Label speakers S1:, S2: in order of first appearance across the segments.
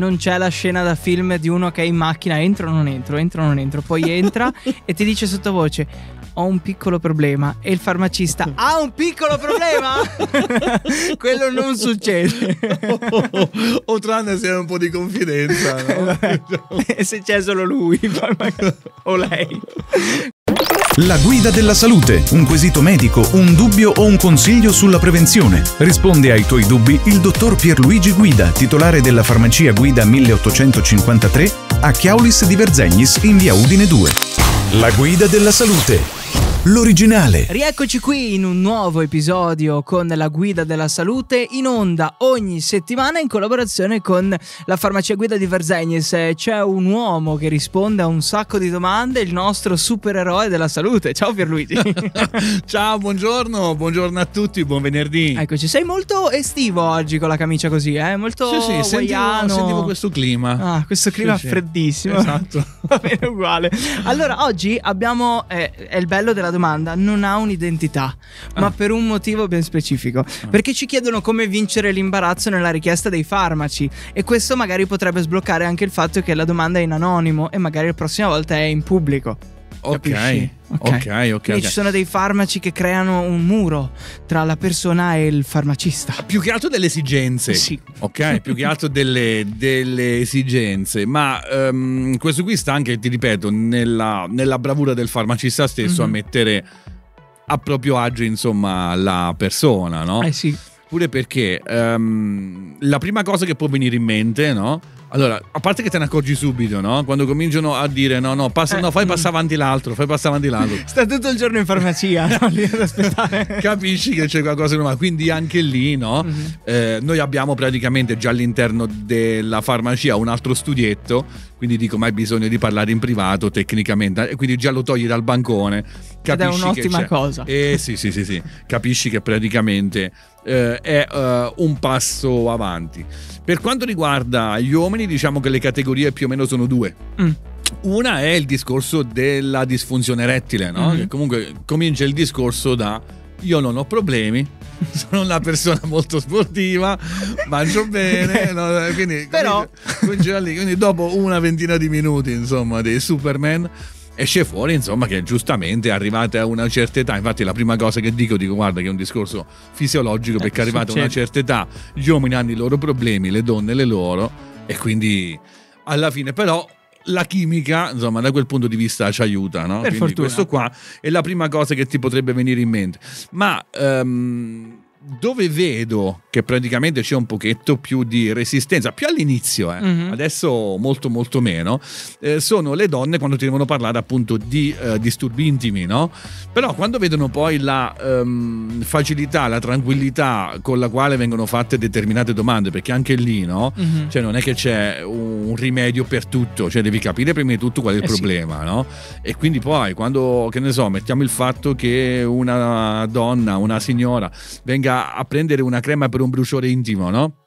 S1: Non c'è la scena da film di uno che è in macchina, entro o non entro, entro o non entro, poi entra e ti dice sottovoce ho un piccolo problema e il farmacista ha un piccolo problema? Quello non succede.
S2: o, tranne se hai un po' di confidenza, no?
S1: e se c'è solo lui o lei.
S3: La guida della salute, un quesito medico, un dubbio o un consiglio sulla prevenzione. Risponde ai tuoi dubbi il dottor Pierluigi Guida, titolare della farmacia Guida 1853 a Chiaulis di Verzegnis in via Udine 2. La guida della salute l'originale.
S1: Rieccoci qui in un nuovo episodio con la guida della salute in onda ogni settimana in collaborazione con la farmacia guida di Verzegnes. C'è un uomo che risponde a un sacco di domande, il nostro supereroe della salute. Ciao Pierluigi.
S2: Ciao, buongiorno, buongiorno a tutti, buon venerdì.
S1: Eccoci, sei molto estivo oggi con la camicia così, eh? Molto
S2: sì, sì, sentivo, sentivo, questo clima.
S1: Ah, questo clima sì, freddissimo.
S2: Esatto.
S1: Va bene uguale. Allora, oggi abbiamo eh, è il bello della domanda non ha un'identità, ah. ma per un motivo ben specifico. Ah. Perché ci chiedono come vincere l'imbarazzo nella richiesta dei farmaci e questo magari potrebbe sbloccare anche il fatto che la domanda è in anonimo e magari la prossima volta è in pubblico.
S2: Ok, ok, ok. okay, okay.
S1: ci sono dei farmaci che creano un muro tra la persona e il farmacista.
S2: Più che altro delle esigenze.
S1: Sì.
S2: Ok, più che altro delle, delle esigenze. Ma um, questo qui sta anche, ti ripeto, nella, nella bravura del farmacista stesso mm-hmm. a mettere a proprio agio, insomma, la persona, no?
S1: Eh sì.
S2: Pure perché um, la prima cosa che può venire in mente, no? Allora, a parte che te ne accorgi subito, no? Quando cominciano a dire no, no, passa, no fai mm. passare avanti l'altro, fai passare avanti l'altro.
S1: Sta tutto il giorno in farmacia, no? lì ad aspettare.
S2: Capisci che c'è qualcosa di normale. Quindi anche lì, no? Mm-hmm. Eh, noi abbiamo praticamente già all'interno della farmacia un altro studietto, quindi dico, mai bisogno di parlare in privato tecnicamente, e quindi già lo togli dal bancone.
S1: Capisci Ed è un'ottima cosa.
S2: Eh sì, sì, sì, sì. Capisci che praticamente eh, è uh, un passo avanti. Per quanto riguarda gli uomini, diciamo che le categorie più o meno sono due. Mm. Una è il discorso della disfunzione erettile, no? Mm-hmm. Che comunque comincia il discorso da io non ho problemi, sono una persona molto sportiva, mangio bene, no? quindi,
S1: Però...
S2: quindi, quindi dopo una ventina di minuti, insomma, dei Superman esce fuori insomma che giustamente arrivate a una certa età infatti la prima cosa che dico dico guarda che è un discorso fisiologico perché eh, arrivate a una certa età gli uomini hanno i loro problemi le donne le loro e quindi alla fine però la chimica, insomma, da quel punto di vista ci aiuta, no?
S1: Per
S2: Quindi
S1: fortuna.
S2: questo qua è la prima cosa che ti potrebbe venire in mente. Ma um, dove vedo che praticamente c'è un pochetto più di resistenza, più all'inizio, eh, mm-hmm. adesso molto molto meno, eh, sono le donne quando ti devono parlare appunto di eh, disturbi intimi, no? Però quando vedono poi la um, facilità, la tranquillità con la quale vengono fatte determinate domande, perché anche lì, no? Mm-hmm. Cioè non è che c'è un rimedio per tutto, cioè devi capire prima di tutto qual è il eh problema, sì. no? E quindi poi quando, che ne so, mettiamo il fatto che una donna, una signora venga a prendere una crema per un bruciore intimo, no?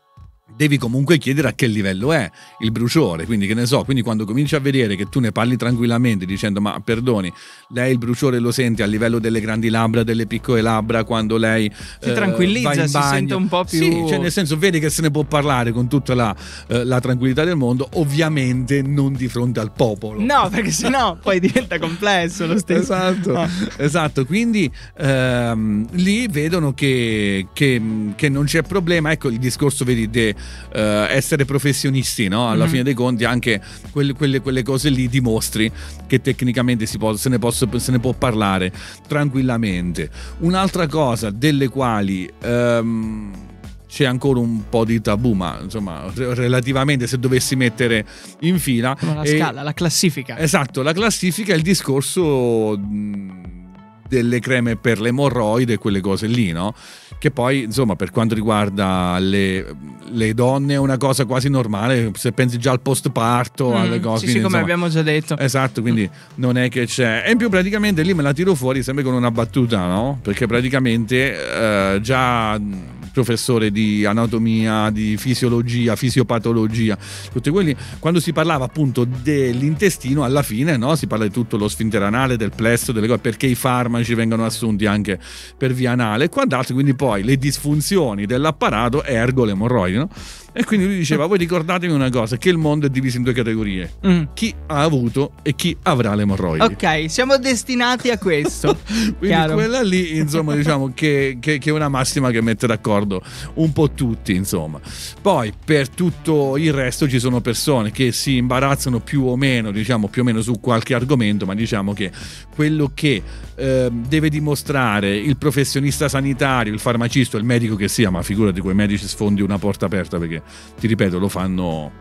S2: Devi comunque chiedere a che livello è il bruciore, quindi che ne so, quindi quando cominci a vedere che tu ne parli tranquillamente dicendo ma perdoni, lei il bruciore lo sente a livello delle grandi labbra, delle piccole labbra, quando lei
S1: si eh, tranquillizza, si sente un po' più...
S2: Sì, cioè nel senso vede che se ne può parlare con tutta la, eh, la tranquillità del mondo, ovviamente non di fronte al popolo.
S1: No, perché sennò poi diventa complesso lo stesso.
S2: Esatto, ah. esatto. quindi ehm, lì vedono che, che, che, non c'è problema, ecco il discorso, vedi, de, eh, essere professionisti, no? alla mm-hmm. fine dei conti anche quelle, quelle, quelle, cose lì dimostri che tecnicamente può, se, ne posso, se, ne può parlare tranquillamente. Un'altra cosa delle quali... Um, c'è ancora un po' di tabù, ma insomma, relativamente se dovessi mettere in fila.
S1: La e, scala, la classifica.
S2: Esatto, la classifica è il discorso delle creme per le emorroide e quelle cose lì, no? Che poi, insomma, per quanto riguarda le, le donne è una cosa quasi normale, se pensi già al post parto, mm, alle cose.
S1: Sì, quindi, sì, come abbiamo già detto.
S2: Esatto, quindi mm. non è che c'è. E in più praticamente lì me la tiro fuori sempre con una battuta, no? Perché praticamente eh, già professore di anatomia, di fisiologia, fisiopatologia, tutti quelli, quando si parlava appunto dell'intestino, alla fine no? si parla di tutto lo sfintere anale, del plesso, delle cose, perché i farmaci vengono assunti anche per via anale e quant'altro, quindi poi le disfunzioni dell'apparato ergo le emorroidi, no? E quindi lui diceva: Voi ricordatevi una cosa: che il mondo è diviso in due categorie: mm. chi ha avuto e chi avrà le emorroidi.
S1: Ok, siamo destinati a questo.
S2: quindi Chiaro. quella lì, insomma, diciamo che, che, che, è una massima che mette d'accordo un po' tutti, insomma. Poi per tutto il resto ci sono persone che si imbarazzano più o meno, diciamo, più o meno su qualche argomento, ma diciamo che quello che eh, deve dimostrare il professionista sanitario, il farmacista, il medico che sia, ma figurati quei medici sfondi una porta aperta perché ti ripeto, lo fanno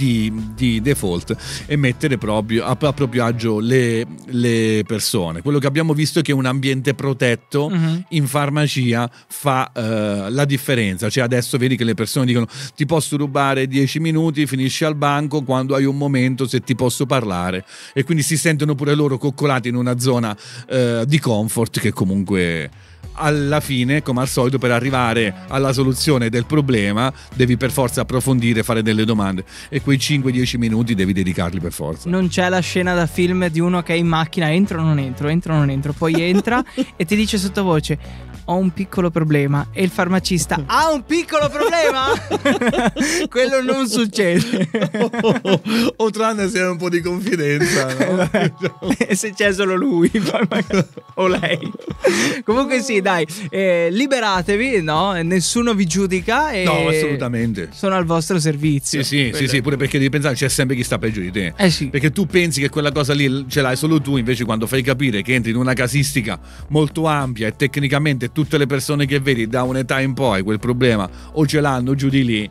S2: di, di, default e mettere proprio a, a proprio agio le, le, persone. Quello che abbiamo visto è che un ambiente protetto uh-huh. in farmacia fa uh, la differenza. Cioè adesso vedi che le persone dicono ti posso rubare 10 minuti, finisci al banco quando hai un momento se ti posso parlare e quindi si sentono pure loro coccolati in una zona uh, di comfort che comunque alla fine, come al solito, per arrivare alla soluzione del problema, devi per forza approfondire, fare delle domande. E quei 5-10 minuti devi dedicarli per forza.
S1: Non c'è la scena da film di uno che è in macchina, entro o non entro, entro o non entro, poi entra e ti dice sottovoce ho un piccolo problema e il farmacista ha un piccolo problema? Quello non succede.
S2: o tranne se hai un po' di confidenza, no?
S1: e se c'è solo lui o lei. Comunque sì, dai, eh, liberatevi, no? Nessuno vi giudica e
S2: No, assolutamente.
S1: Sono al vostro servizio.
S2: Sì, sì, sì, sì, pure perché devi pensare c'è sempre chi sta peggio di te.
S1: Eh sì.
S2: Perché tu pensi che quella cosa lì ce l'hai solo tu, invece quando fai capire che entri in una casistica molto ampia e tecnicamente tutte le persone che vedi da un'età in poi quel problema o ce l'hanno giù di lì,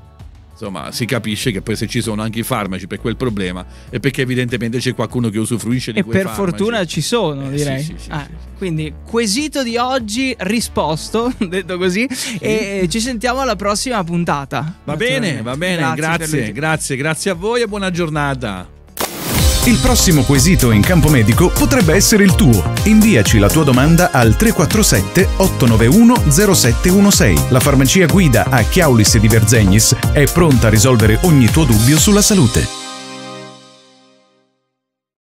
S2: insomma si capisce che poi se ci sono anche i farmaci per quel problema è perché evidentemente c'è qualcuno che usufruisce di
S1: e
S2: quei
S1: per
S2: farmaci.
S1: fortuna ci sono direi.
S2: sì, sì, sì,
S1: ah, quindi quesito di oggi risposto detto così e ci sentiamo alla prossima puntata.
S2: Va bene va bene grazie grazie, grazie, grazie a voi e buona giornata
S3: il prossimo quesito in campo medico potrebbe essere il tuo. Inviaci la tua domanda al 347 891 0716. La farmacia guida a Chiaulis di Verzegnis è pronta a risolvere ogni tuo dubbio sulla salute.